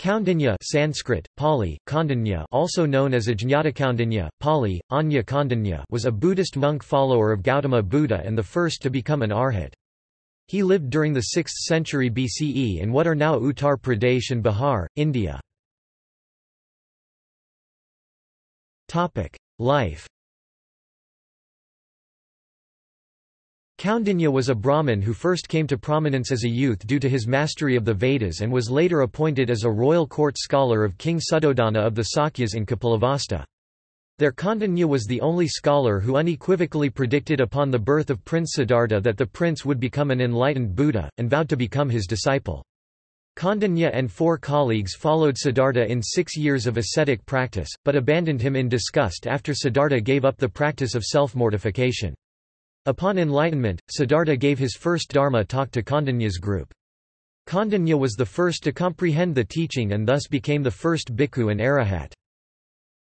Kaundinya Sanskrit, Pali, Kaundinya also known as Ajñātakaundinya, Pali, Anya Kaundinya was a Buddhist monk follower of Gautama Buddha and the first to become an arhat. He lived during the 6th century BCE in what are now Uttar Pradesh and Bihar, India. Life Kaundinya was a Brahmin who first came to prominence as a youth due to his mastery of the Vedas and was later appointed as a royal court scholar of King Suddhodana of the Sakyas in Kapilavastu. Their Kaundinya was the only scholar who unequivocally predicted upon the birth of Prince Siddhartha that the prince would become an enlightened Buddha, and vowed to become his disciple. Kaundinya and four colleagues followed Siddhartha in six years of ascetic practice, but abandoned him in disgust after Siddhartha gave up the practice of self-mortification. Upon enlightenment, Siddhartha gave his first Dharma talk to Kaundinya's group. Kaundinya was the first to comprehend the teaching and thus became the first bhikkhu and arahat.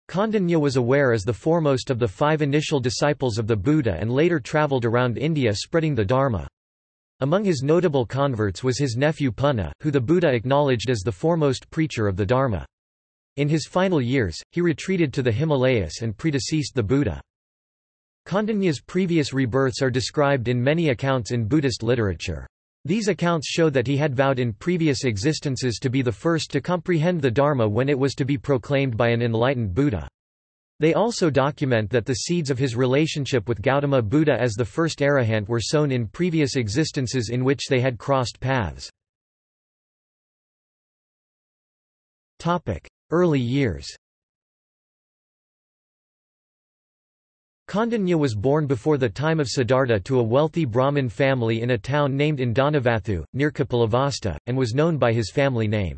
Kaundinya was aware as the foremost of the five initial disciples of the Buddha and later travelled around India spreading the Dharma. Among his notable converts was his nephew Punna, who the Buddha acknowledged as the foremost preacher of the Dharma. In his final years, he retreated to the Himalayas and predeceased the Buddha. Kaundinya's previous rebirths are described in many accounts in Buddhist literature. These accounts show that he had vowed in previous existences to be the first to comprehend the Dharma when it was to be proclaimed by an enlightened Buddha. They also document that the seeds of his relationship with Gautama Buddha as the first arahant were sown in previous existences in which they had crossed paths. Early years Kaundinya was born before the time of Siddhartha to a wealthy Brahmin family in a town named Indanavathu, near Kapilavastu, and was known by his family name.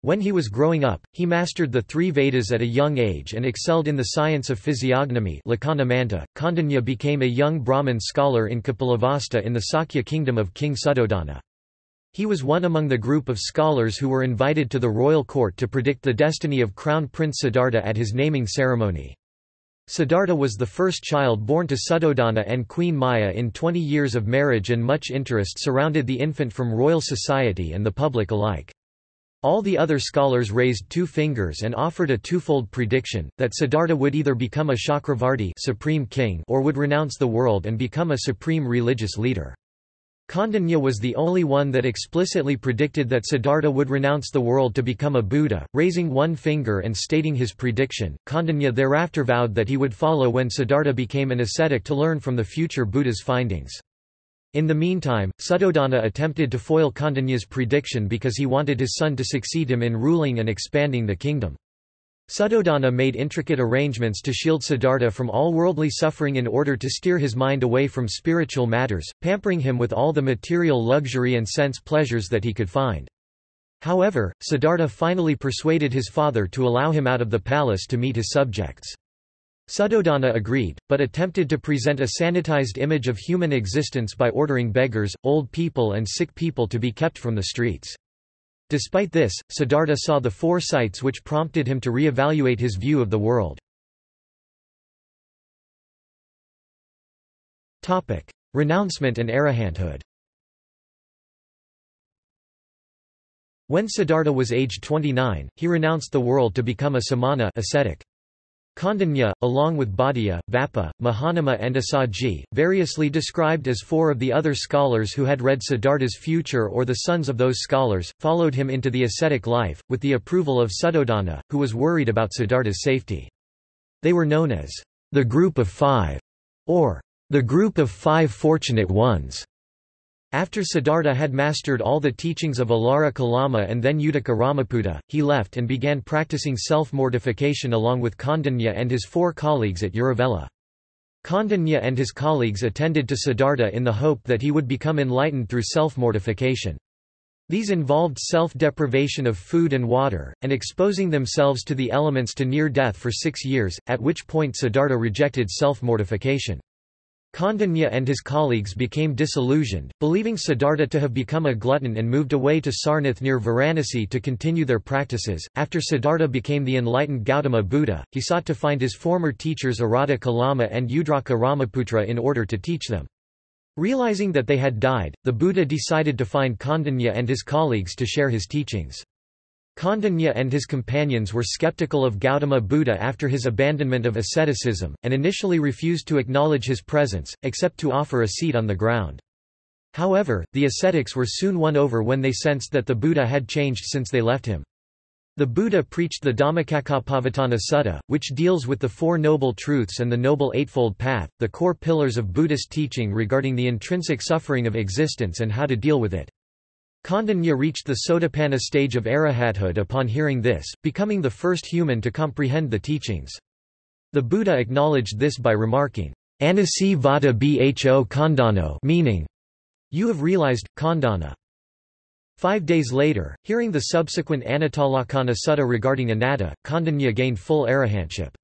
When he was growing up, he mastered the three Vedas at a young age and excelled in the science of physiognomy Kaundinya became a young Brahmin scholar in Kapilavastu in the Sakya kingdom of King Suddhodana. He was one among the group of scholars who were invited to the royal court to predict the destiny of Crown Prince Siddhartha at his naming ceremony. Siddhartha was the first child born to Suddhodana and Queen Maya in 20 years of marriage and much interest surrounded the infant from royal society and the public alike. All the other scholars raised two fingers and offered a twofold prediction, that Siddhartha would either become a Chakravarti supreme king or would renounce the world and become a supreme religious leader. Kaundinya was the only one that explicitly predicted that Siddhartha would renounce the world to become a Buddha, raising one finger and stating his prediction. Kaundinya thereafter vowed that he would follow when Siddhartha became an ascetic to learn from the future Buddha's findings. In the meantime, Suddhodana attempted to foil Kaundinya's prediction because he wanted his son to succeed him in ruling and expanding the kingdom. Suddhodana made intricate arrangements to shield Siddhartha from all worldly suffering in order to steer his mind away from spiritual matters, pampering him with all the material luxury and sense pleasures that he could find. However, Siddhartha finally persuaded his father to allow him out of the palace to meet his subjects. Suddhodana agreed, but attempted to present a sanitized image of human existence by ordering beggars, old people and sick people to be kept from the streets. Despite this, Siddhartha saw the four sights which prompted him to re-evaluate his view of the world. Renouncement and arahanthood When Siddhartha was aged 29, he renounced the world to become a samana ascetic. Kaundinya, along with Bhaddiya, Vappa, Mahanama and Assaji, variously described as four of the other scholars who had read Siddhartha's future or the sons of those scholars, followed him into the ascetic life, with the approval of Suddhodana, who was worried about Siddhartha's safety. They were known as the Group of Five, or the Group of Five Fortunate Ones. After Siddhartha had mastered all the teachings of Alara Kalama and then Uddaka Ramaputta, he left and began practicing self-mortification along with Kaundinya and his four colleagues at Uruvela. Kaundinya and his colleagues attended to Siddhartha in the hope that he would become enlightened through self-mortification. These involved self-deprivation of food and water, and exposing themselves to the elements to near death for six years, at which point Siddhartha rejected self-mortification. Kaundinya and his colleagues became disillusioned, believing Siddhartha to have become a glutton and moved away to Sarnath near Varanasi to continue their practices. After Siddhartha became the enlightened Gautama Buddha, he sought to find his former teachers Arada Kalama and Udraka Ramaputra in order to teach them. Realizing that they had died, the Buddha decided to find Kaundinya and his colleagues to share his teachings. Kondanya and his companions were skeptical of Gautama Buddha after his abandonment of asceticism, and initially refused to acknowledge his presence, except to offer a seat on the ground. However, the ascetics were soon won over when they sensed that the Buddha had changed since they left him. The Buddha preached the Dhammacakkappavattana Sutta, which deals with the Four Noble Truths and the Noble Eightfold Path, the core pillars of Buddhist teaching regarding the intrinsic suffering of existence and how to deal with it. Kondanya reached the Sotapanna stage of arahathood upon hearing this, becoming the first human to comprehend the teachings. The Buddha acknowledged this by remarking, Anasi vata bho kondano meaning, you have realized, kondana. Five days later, hearing the subsequent Anattalakkhana sutta regarding anatta, Kondanya gained full arahantship.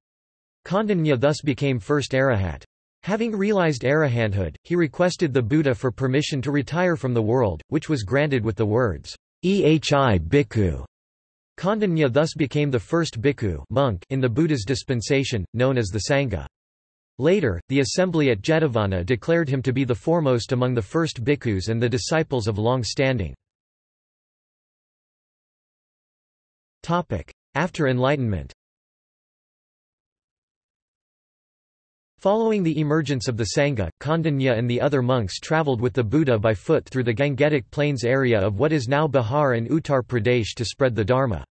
Kondanya thus became first arahat. Having realized arahanthood, he requested the Buddha for permission to retire from the world, which was granted with the words, Ehi bhikkhu. Kondanya thus became the first bhikkhu monk in the Buddha's dispensation, known as the Sangha. Later, the assembly at Jetavana declared him to be the foremost among the first bhikkhus and the disciples of long standing. After Enlightenment Following the emergence of the Sangha, Kondanya and the other monks travelled with the Buddha by foot through the Gangetic Plains area of what is now Bihar and Uttar Pradesh to spread the Dharma.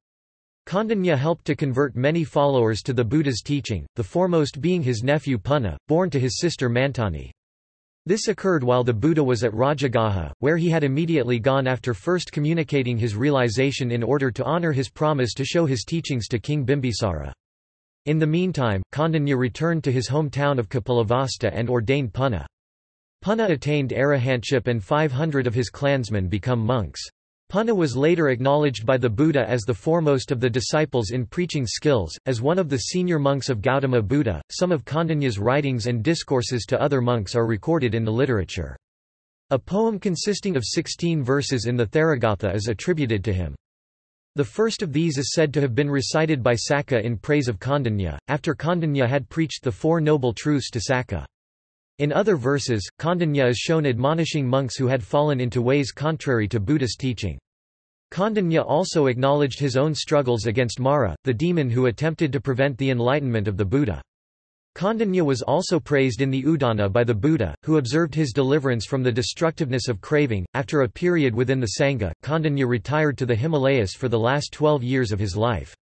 Kondanya helped to convert many followers to the Buddha's teaching, the foremost being his nephew Punna, born to his sister Mantani. This occurred while the Buddha was at Rajagaha, where he had immediately gone after first communicating his realization in order to honor his promise to show his teachings to King Bimbisara. In the meantime, Kondanya returned to his hometown of Kapilavastu and ordained Punna. Punna attained arahantship and 500 of his clansmen become monks. Punna was later acknowledged by the Buddha as the foremost of the disciples in preaching skills, as one of the senior monks of Gautama Buddha. Some of Kondanya's writings and discourses to other monks are recorded in the literature. A poem consisting of 16 verses in the Theragatha is attributed to him. The first of these is said to have been recited by Sakka in praise of Kondanya, after Kondanya had preached the Four Noble Truths to Sakka. In other verses, Kondanya is shown admonishing monks who had fallen into ways contrary to Buddhist teaching. Kondanya also acknowledged his own struggles against Mara, the demon who attempted to prevent the enlightenment of the Buddha. Kondanya was also praised in the Udana by the Buddha, who observed his deliverance from the destructiveness of craving. After a period within the Sangha, Kondanya retired to the Himalayas for the last 12 years of his life.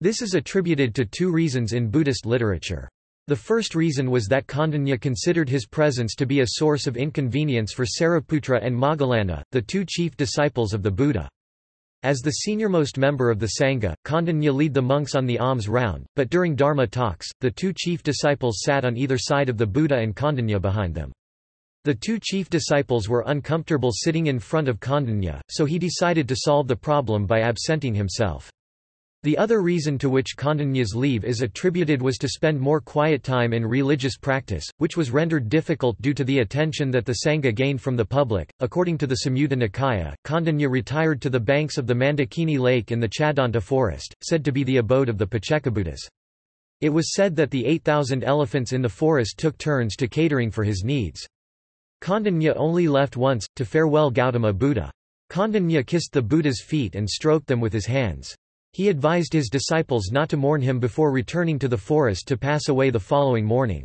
This is attributed to two reasons in Buddhist literature. The first reason was that Kondanya considered his presence to be a source of inconvenience for Sariputra and Moggallana, the two chief disciples of the Buddha. As the seniormost member of the Sangha, Kondanya lead the monks on the alms round, but during Dharma talks, the two chief disciples sat on either side of the Buddha and Kondanya behind them. The two chief disciples were uncomfortable sitting in front of Kondanya, so he decided to solve the problem by absenting himself. The other reason to which Kondanya's leave is attributed was to spend more quiet time in religious practice, which was rendered difficult due to the attention that the Sangha gained from the public. According to the Samyutta Nikaya, Kondanya retired to the banks of the Mandakini Lake in the Chadanta forest, said to be the abode of the Paccekabuddhas. It was said that the 8,000 elephants in the forest took turns to catering for his needs. Kondanya only left once, to farewell Gautama Buddha. Kondanya kissed the Buddha's feet and stroked them with his hands. He advised his disciples not to mourn him before returning to the forest to pass away the following morning.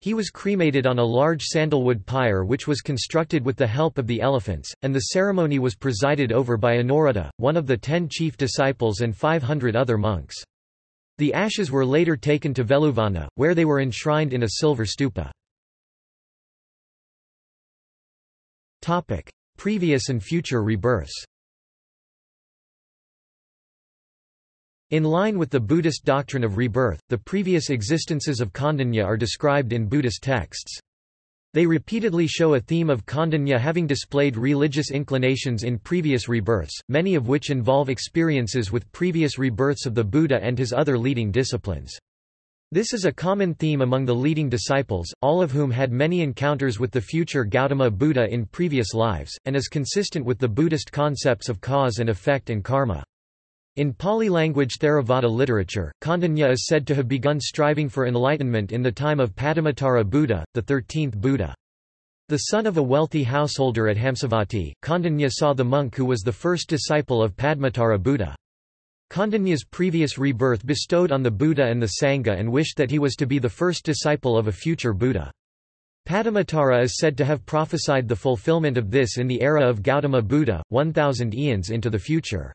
He was cremated on a large sandalwood pyre which was constructed with the help of the elephants, and the ceremony was presided over by Anuruddha, one of the ten chief disciples and 500 other monks. The ashes were later taken to Veluvana, where they were enshrined in a silver stupa. Previous and future rebirths In line with the Buddhist doctrine of rebirth, the previous existences of Kondanya are described in Buddhist texts. They repeatedly show a theme of Kondanya having displayed religious inclinations in previous rebirths, many of which involve experiences with previous rebirths of the Buddha and his other leading disciplines. This is a common theme among the leading disciples, all of whom had many encounters with the future Gautama Buddha in previous lives, and is consistent with the Buddhist concepts of cause and effect and karma. In Pali-language Theravada literature, Kondanya is said to have begun striving for enlightenment in the time of Padumuttara Buddha, the thirteenth Buddha. The son of a wealthy householder at Hamsavati, Kondanya saw the monk who was the first disciple of Padmuttara Buddha. Kaundiny's previous rebirth bestowed on the Buddha and the Sangha and wished that he was to be the first disciple of a future Buddha. Padumuttara is said to have prophesied the fulfillment of this in the era of Gautama Buddha, 1000 eons into the future.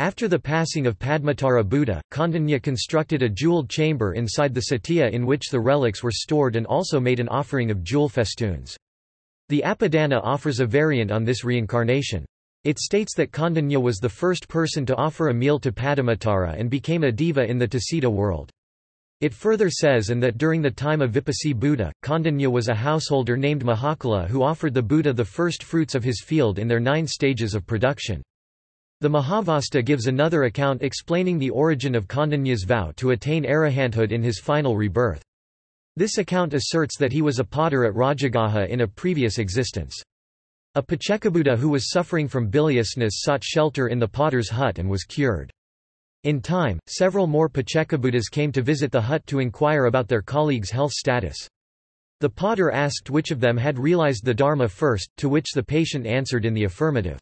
After the passing of Padmuttara Buddha, Kaundinya constructed a jeweled chamber inside the cetiya in which the relics were stored and also made an offering of jewel festoons. The Apadana offers a variant on this reincarnation. It states that Kaundinya was the first person to offer a meal to Padumuttara and became a deva in the Tusita world. It further says and that during the time of Vipassi Buddha, Kaundinya was a householder named Mahakala who offered the Buddha the first fruits of his field in their nine stages of production. The Mahavastu gives another account explaining the origin of Kaundinya's vow to attain arahanthood in his final rebirth. This account asserts that he was a potter at Rajagaha in a previous existence. A Paccekabuddha who was suffering from biliousness sought shelter in the potter's hut and was cured. In time, several more Paccekabuddhas came to visit the hut to inquire about their colleagues' health status. The potter asked which of them had realized the Dharma first, to which the patient answered in the affirmative.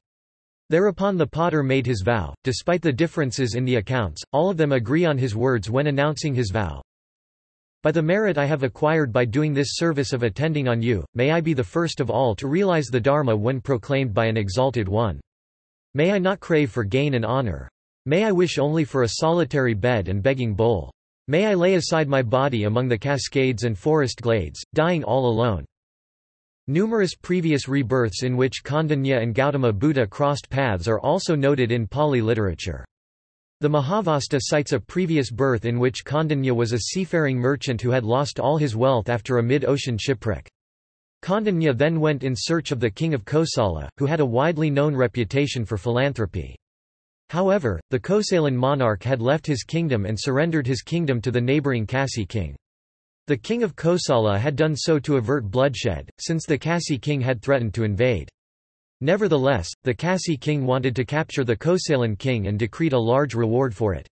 Thereupon the potter made his vow. Despite the differences in the accounts, all of them agree on his words when announcing his vow. By the merit I have acquired by doing this service of attending on you, may I be the first of all to realize the Dharma when proclaimed by an exalted one. May I not crave for gain and honor. May I wish only for a solitary bed and begging bowl. May I lay aside my body among the cascades and forest glades, dying all alone. Numerous previous rebirths in which Kaundinya and Gautama Buddha crossed paths are also noted in Pali literature. The Mahavastu cites a previous birth in which Kaundinya was a seafaring merchant who had lost all his wealth after a mid-ocean shipwreck. Kaundinya then went in search of the king of Kosala, who had a widely known reputation for philanthropy. However, the Kosalan monarch had left his kingdom and surrendered his kingdom to the neighbouring Kasi king. The king of Kosala had done so to avert bloodshed, since the Kasi king had threatened to invade. Nevertheless, the Kasi king wanted to capture the Kosalan king and decreed a large reward for it.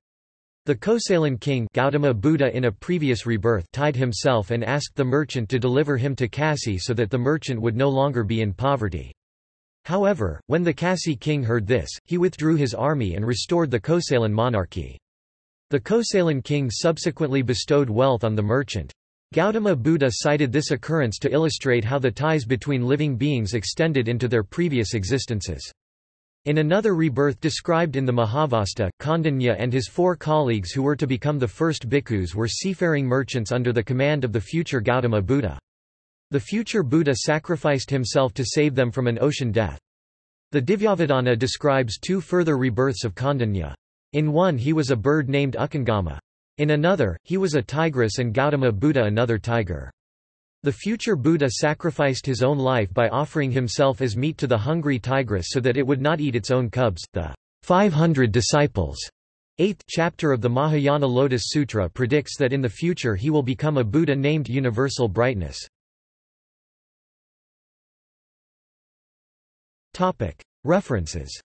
The Kosalan king Gautama Buddha in a previous rebirth tied himself and asked the merchant to deliver him to Kasi so that the merchant would no longer be in poverty. However, when the Kasi king heard this, he withdrew his army and restored the Kosalan monarchy. The Kosalan king subsequently bestowed wealth on the merchant. Gautama Buddha cited this occurrence to illustrate how the ties between living beings extended into their previous existences. In another rebirth described in the Mahavastu, Kaundinya and his four colleagues who were to become the first bhikkhus were seafaring merchants under the command of the future Gautama Buddha. The future Buddha sacrificed himself to save them from an ocean death. The Divyavadana describes two further rebirths of Kaundinya. In one he was a bird named Ukangama. In another, he was a tigress and Gautama Buddha another tiger. The future Buddha sacrificed his own life by offering himself as meat to the hungry tigress so that it would not eat its own cubs. The 500 disciples eighth chapter of the Mahayana Lotus Sutra predicts that in the future he will become a Buddha named Universal Brightness. References